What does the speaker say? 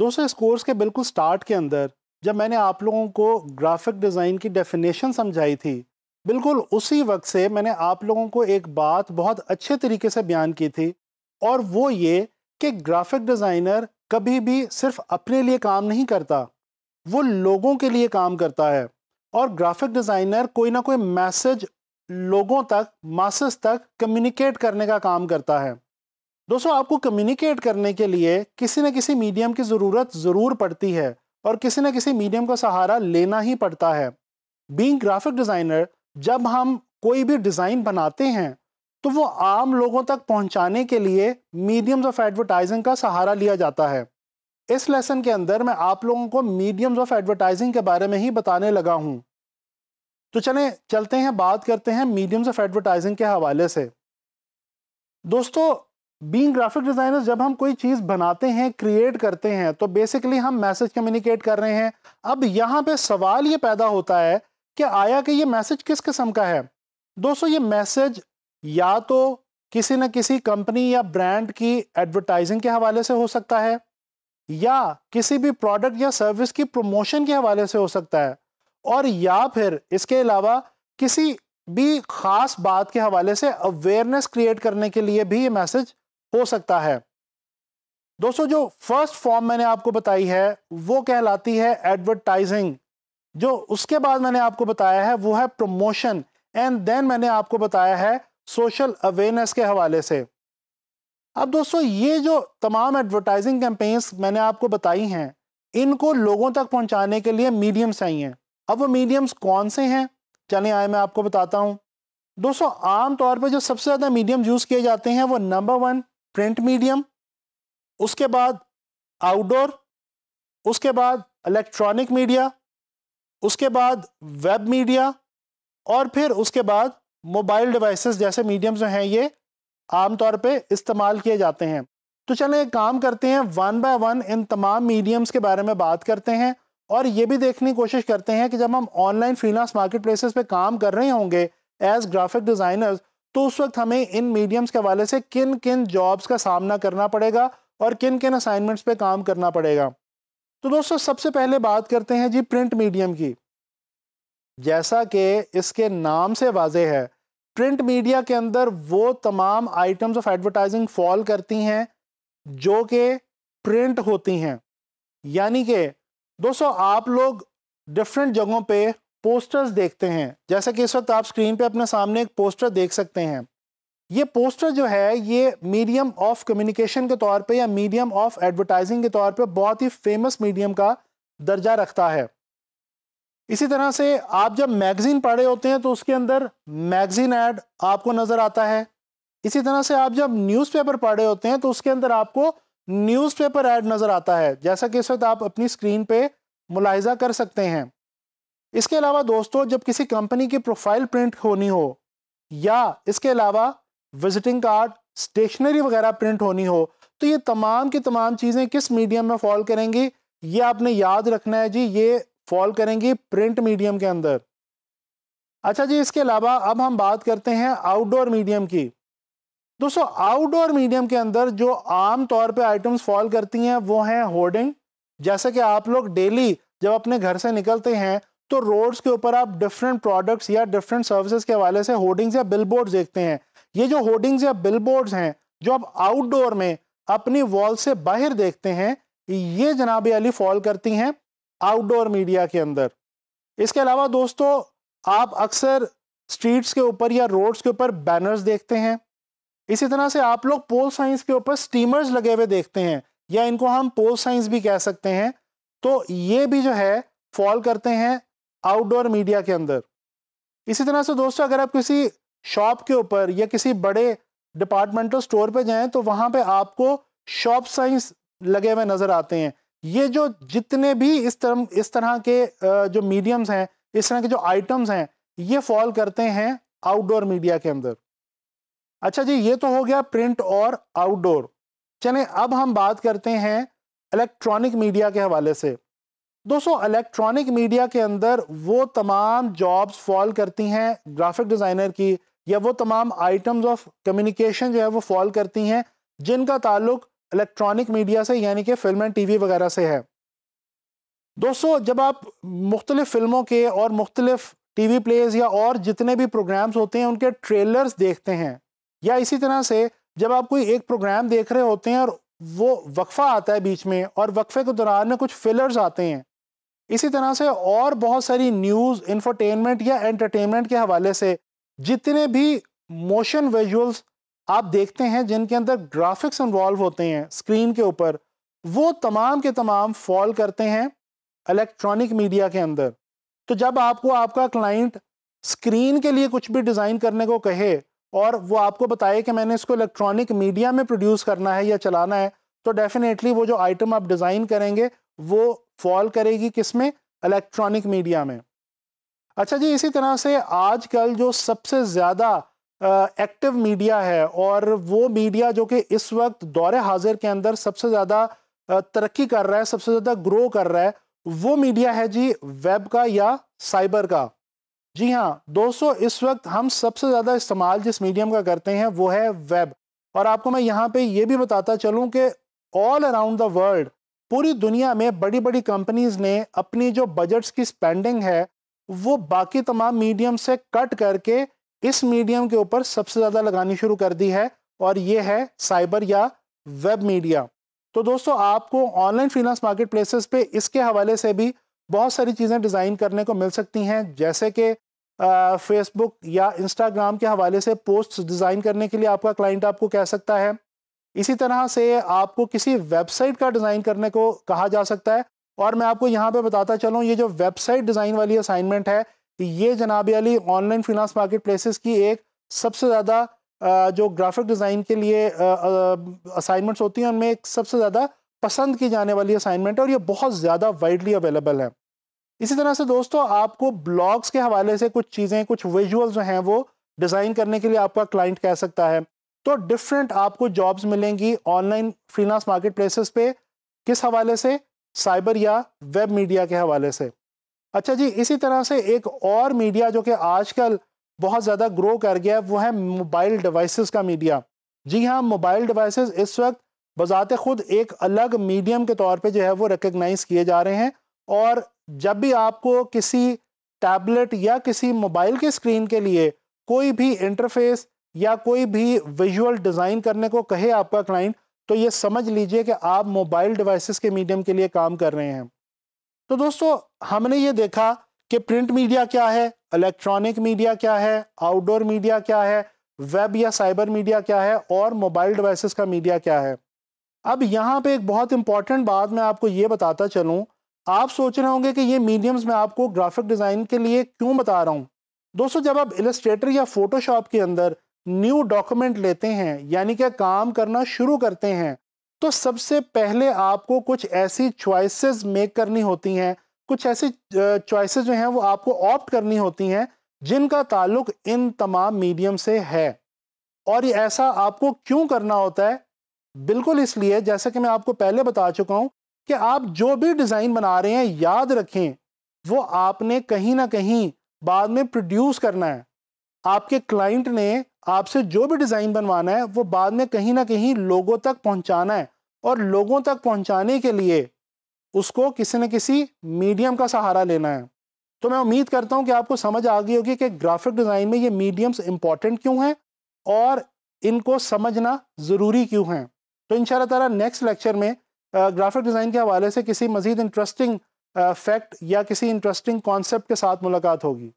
दोस्तों इस कोर्स के बिल्कुल स्टार्ट के अंदर, जब मैंने आप लोगों को ग्राफिक डिज़ाइन की डेफिनेशन समझाई थी, बिल्कुल उसी वक्त से मैंने आप लोगों को एक बात बहुत अच्छे तरीके से बयान की थी, और वो ये कि ग्राफिक डिज़ाइनर कभी भी सिर्फ़ अपने लिए काम नहीं करता, वो लोगों के लिए काम करता है, और ग्राफिक डिज़ाइनर कोई ना कोई मैसेज लोगों तक मासेस तक कम्युनिकेट करने का काम करता है। दोस्तों, आपको कम्युनिकेट करने के लिए किसी न किसी मीडियम की ज़रूरत ज़रूर पड़ती है और किसी न किसी मीडियम का सहारा लेना ही पड़ता है। बीइंग ग्राफिक डिज़ाइनर जब हम कोई भी डिज़ाइन बनाते हैं तो वो आम लोगों तक पहुँचाने के लिए मीडियम्स ऑफ़ एडवर्टाइजिंग का सहारा लिया जाता है। इस लेसन के अंदर मैं आप लोगों को मीडियम्स ऑफ़ एडवर्टाइजिंग के बारे में ही बताने लगा हूँ। तो चलें, चलते हैं, बात करते हैं मीडियम्स ऑफ़ एडवर्टाइजिंग के हवाले से। दोस्तों बीइंग ग्राफिक डिज़ाइनर्स जब हम कोई चीज़ बनाते हैं क्रिएट करते हैं तो बेसिकली हम मैसेज कम्युनिकेट कर रहे हैं। अब यहाँ पे सवाल ये पैदा होता है कि आया कि ये मैसेज किस किस्म का है? दोस्तों, ये मैसेज या तो किसी न किसी कंपनी या ब्रांड की एडवर्टाइजिंग के हवाले से हो सकता है, या किसी भी प्रोडक्ट या सर्विस की प्रमोशन के हवाले से हो सकता है, और या फिर इसके अलावा किसी भी खास बात के हवाले से अवेयरनेस क्रिएट करने के लिए भी ये मैसेज हो सकता है। दोस्तों, जो फ़र्स्ट फॉर्म मैंने आपको बताई है, वो कहलाती है एडवर्टाइजिंग जो उसके बाद मैंने आपको बताया है, वो है प्रमोशन एंड देन मैंने आपको बताया है सोशल अवेयरनेस के हवाले से। अब दोस्तों, ये जो तमाम एडवर्टाइजिंग कैंपेन्स मैंने आपको बताई हैं, इनको लोगों तक पहुँचाने के लिए मीडियम्स चाहिए अब वो मीडियम्स कौन से हैं? चलिए आए मैं आपको बताता हूँ। दोस्तों आम तौर जो सबसे ज़्यादा मीडियम यूज़ किए जाते हैं, वो नंबर वन प्रिंट मीडियम उसके बाद आउटडोर उसके बाद इलेक्ट्रॉनिक मीडिया उसके बाद वेब मीडिया और फिर उसके बाद मोबाइल डिवाइसेस जैसे मीडियम जो हैं ये, आमतौर पे इस्तेमाल किए जाते हैं। तो चलें एक काम करते हैं वन बाय वन इन तमाम मीडियम्स के बारे में बात करते हैं और ये भी देखने की कोशिश करते हैं कि जब हम ऑनलाइन फ्रीलांस मार्केट प्लेसेस पे काम कर रहे होंगे एज ग्राफिक डिज़ाइनर्स तो उस वक्त हमें इन मीडियम्स के हवाले से किन किन जॉब्स का सामना करना पड़ेगा और किन किन असाइनमेंट्स पे काम करना पड़ेगा। तो दोस्तों, सबसे पहले बात करते हैं जी प्रिंट मीडियम की। जैसा कि इसके नाम से वाजे है प्रिंट मीडिया के अंदर वो तमाम आइटम्स ऑफ़ एडवर्टाइजिंग फॉल करती हैं, जो कि प्रिंट होती हैं। यानी कि, दोस्तों, आप लोग डिफरेंट जगहों पे पोस्टर्स देखते हैं। जैसा कि इस वक्त आप स्क्रीन पे अपने सामने एक पोस्टर देख सकते हैं। ये पोस्टर जो है, ये मीडियम ऑफ़ कम्युनिकेशन के तौर पे या मीडियम ऑफ़ एडवर्टाइजिंग के तौर पे बहुत ही फ़ेमस मीडियम का दर्जा रखता है। इसी तरह से आप जब मैगजीन पढ़े होते हैं तो उसके अंदर मैगजीन ऐड आपको नज़र आता है। इसी तरह से आप जब न्यूज़पेपर पढ़े होते हैं तो उसके अंदर आपको न्यूज़पेपर ऐड नज़र आता है। जैसा कि इस वक्त आप अपनी स्क्रीन पे मुलाहिजा कर सकते हैं। इसके अलावा दोस्तों, जब किसी कंपनी की प्रोफ़ाइल प्रिंट होनी हो, या इसके अलावा विजिटिंग कार्ड स्टेशनरी वगैरह प्रिंट होनी हो तो ये तमाम की तमाम चीज़ें किस मीडियम में फॉल करेंगी, ये आपने याद रखना है जी, ये फॉल करेंगी प्रिंट मीडियम के अंदर। अच्छा जी, इसके अलावा अब हम बात करते हैं आउटडोर मीडियम की। दोस्तों आउटडोर मीडियम के अंदर जो आम तौर पे आइटम्स फॉल करती हैं, वो हैं होर्डिंग जैसे कि आप लोग डेली जब अपने घर से निकलते हैं तो रोड्स के ऊपर आप डिफरेंट प्रोडक्ट्स या डिफरेंट सर्विसेज़ के हवाले से होर्डिंग्स या बिल देखते हैं। ये जो होर्डिंग्स या बिल हैं, जो आप आउटडोर में अपनी वॉल से बाहर देखते हैं, ये जनाब अली फॉल करती हैं आउटडोर मीडिया के अंदर। इसके अलावा दोस्तों, आप अक्सर स्ट्रीट्स के ऊपर या रोड्स के ऊपर बैनर्स देखते हैं। इसी तरह से आप लोग पोल साइंस के ऊपर स्टीमर्स लगे हुए देखते हैं, या इनको हम पोल साइंस भी कह सकते हैं। तो ये भी जो है फॉल करते हैं आउटडोर मीडिया के अंदर। इसी तरह से दोस्तों, अगर आप किसी शॉप के ऊपर या किसी बड़े डिपार्टमेंटल स्टोर पे जाएँ तो वहाँ पे आपको शॉप साइंस लगे हुए नज़र आते हैं। ये जो जितने भी इस तरह इस तरह के जो मीडियम्स हैं, इस तरह के जो आइटम्स हैं, ये फॉल करते हैं आउटडोर मीडिया के अंदर। अच्छा जी, ये तो हो गया प्रिंट और आउटडोर चलें, अब हम बात करते हैं इलेक्ट्रॉनिक मीडिया के हवाले से। दोस्तों इलेक्ट्रॉनिक मीडिया के अंदर वो तमाम जॉब्स फॉल करती हैं ग्राफिक डिज़ाइनर की, या वो तमाम आइटम्स ऑफ़ कम्युनिकेशन जो है वो फॉल करती हैं, जिनका ताल्लुक इलेक्ट्रॉनिक मीडिया से, यानी कि फ़िल्म एंड टीवी वगैरह से है। दोस्तों, जब आप मुख्तलिफ़ फ़िल्मों के और मुख्तलिफ़ टीवी प्लेज या और जितने भी प्रोग्राम्स होते हैं, उनके ट्रेलर्स देखते हैं, या इसी तरह से जब आप कोई एक प्रोग्राम देख रहे होते हैं और वो वक्फा आता है बीच में और वक्फे के दौरान में कुछ फिलर्स आते हैं इसी तरह से और बहुत सारी न्यूज़ इंफरटेनमेंट या एंटरटेनमेंट के हवाले से जितने भी मोशन विजुअल्स आप देखते हैं, जिनके अंदर ग्राफिक्स इन्वॉल्व होते हैं स्क्रीन के ऊपर, वो तमाम के तमाम फॉल करते हैं इलेक्ट्रॉनिक मीडिया के अंदर। तो जब आपको आपका क्लाइंट स्क्रीन के लिए कुछ भी डिज़ाइन करने को कहे और वो आपको बताए कि मैंने इसको इलेक्ट्रॉनिक मीडिया में प्रोड्यूस करना है या चलाना है तो डेफिनेटली वो जो आइटम आप डिज़ाइन करेंगे वो फॉल करेगी किसमें इलेक्ट्रॉनिक मीडिया में। अच्छा जी, इसी तरह से आजकल जो सबसे ज़्यादा एक्टिव मीडिया है और वो मीडिया जो कि इस वक्त दौरे हाजिर के अंदर सबसे ज़्यादा तरक्की कर रहा है, सबसे ज़्यादा ग्रो कर रहा है, वो मीडिया है जी वेब का या साइबर का। जी हाँ दोस्तों, इस वक्त हम सबसे ज़्यादा इस्तेमाल जिस मीडियम का करते हैं वो है वेब और आपको मैं यहाँ पे ये भी बताता चलूँ कि ऑल अराउंड द वर्ल्ड पूरी दुनिया में बड़ी बड़ी कंपनीज़ ने अपनी जो बजट्स की स्पेंडिंग है, वो बाकी तमाम मीडियम से कट करके इस मीडियम के ऊपर सबसे ज़्यादा लगानी शुरू कर दी है और ये है साइबर या वेब मीडिया तो दोस्तों, आपको ऑनलाइन फ्रीलांस मार्केट प्लेसेस पे इसके हवाले से भी बहुत सारी चीज़ें डिज़ाइन करने को मिल सकती हैं, जैसे कि फेसबुक या इंस्टाग्राम के हवाले से पोस्ट डिज़ाइन करने के लिए आपका क्लाइंट आपको कह सकता है। इसी तरह से आपको किसी वेबसाइट का डिज़ाइन करने को कहा जा सकता है। और मैं आपको यहाँ पे बताता चलूँ, ये जो वेबसाइट डिज़ाइन वाली असाइनमेंट है, ये जनाब Ali online finance market places की एक सबसे ज़्यादा जो ग्राफिक डिज़ाइन के लिए असाइनमेंट्स होती हैं, उनमें एक सबसे ज़्यादा पसंद की जाने वाली असाइनमेंट है और ये बहुत ज़्यादा वाइडली अवेलेबल है। इसी तरह से दोस्तों, आपको ब्लॉग्स के हवाले से कुछ चीज़ें, कुछ विजुअल्स जो हैं, वो डिज़ाइन करने के लिए आपका क्लाइंट कह सकता है। तो डिफरेंट आपको जॉब्स मिलेंगी ऑनलाइन फ्रीलांस मार्केट प्लेसेस पे किस हवाले से? साइबर या वेब मीडिया के हवाले से। अच्छा जी, इसी तरह से एक और मीडिया जो कि आजकल बहुत ज़्यादा ग्रो कर गया है, वो है मोबाइल डिवाइसेस का मीडिया जी हाँ मोबाइल डिवाइसेस इस वक्त बजाते खुद एक अलग मीडियम के तौर पे जो है वो रिकग्नाइज किए जा रहे हैं और जब भी आपको किसी टैबलेट या किसी मोबाइल के स्क्रीन के लिए कोई भी इंटरफेस या कोई भी विजुअल डिज़ाइन करने को कहे आपका क्लाइंट तो ये समझ लीजिए कि आप मोबाइल डिवाइसेस के मीडियम के लिए काम कर रहे हैं। तो दोस्तों, हमने ये देखा कि प्रिंट मीडिया क्या है इलेक्ट्रॉनिक मीडिया क्या है आउटडोर मीडिया क्या है वेब या साइबर मीडिया क्या है, और मोबाइल डिवाइसेस का मीडिया क्या है। अब यहाँ पे एक बहुत इंपॉर्टेंट बात मैं आपको ये बताता चलूँ। आप सोच रहे होंगे कि ये मीडियम्स मैं आपको ग्राफिक डिज़ाइन के लिए क्यों बता रहा हूँ? दोस्तों, जब आप इलस्ट्रेटर या फोटोशॉप के अंदर न्यू डॉक्यूमेंट लेते हैं, यानी कि काम करना शुरू करते हैं तो सबसे पहले आपको कुछ ऐसी चॉइसेस मेक करनी होती हैं। कुछ ऐसी चॉइसेस जो हैं वो आपको ऑप्ट करनी होती हैं, जिनका ताल्लुक इन तमाम मीडियम से है। और ये ऐसा आपको क्यों करना होता है? बिल्कुल इसलिए, जैसे कि मैं आपको पहले बता चुका हूँ कि आप जो भी डिज़ाइन बना रहे हैं, याद रखें, वो आपने कहीं ना कहीं बाद में प्रोड्यूस करना है। आपके क्लाइंट ने आपसे जो भी डिज़ाइन बनवाना है, वो बाद में कहीं ना कहीं लोगों तक पहुंचाना है। और लोगों तक पहुँचाने के लिए उसको किसी न किसी मीडियम का सहारा लेना है। तो मैं उम्मीद करता हूँ कि आपको समझ आ गई होगी कि ग्राफिक डिज़ाइन में ये मीडियम्स इंपॉर्टेंट क्यों हैं और इनको समझना ज़रूरी क्यों हैं। तो इन ताला नेक्स्ट लेक्चर में ग्राफिक डिज़ाइन के हवाले से किसी मज़ीद इंटरेस्टिंग फैक्ट या किसी इंटरेस्टिंग कॉन्सेप्ट के साथ मुलाकात होगी।